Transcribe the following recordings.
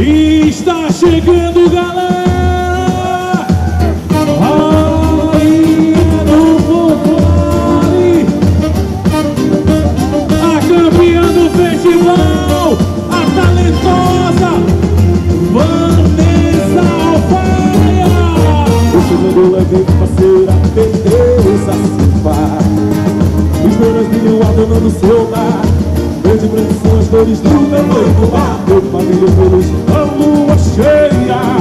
Está chegando, galera! Rainha do Folclore! A campeã do festival! A talentosa Vanessa Alfaia! O segundo leve Verde, branco são as cores do meu novo mar Todo maravilhoso, a lua cheia.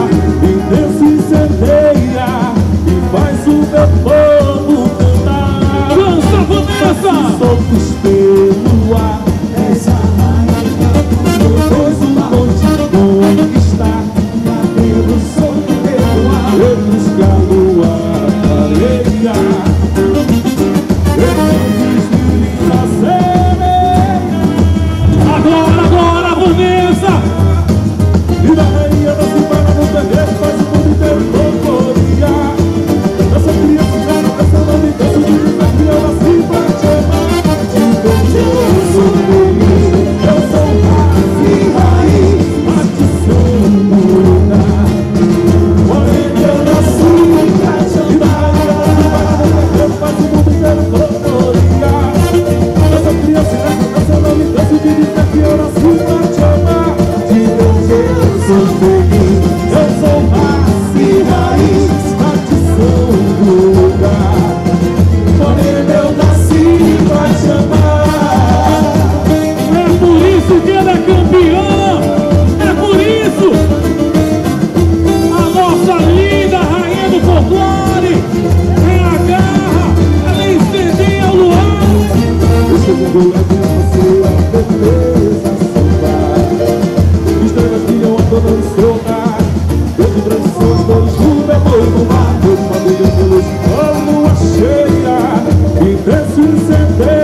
and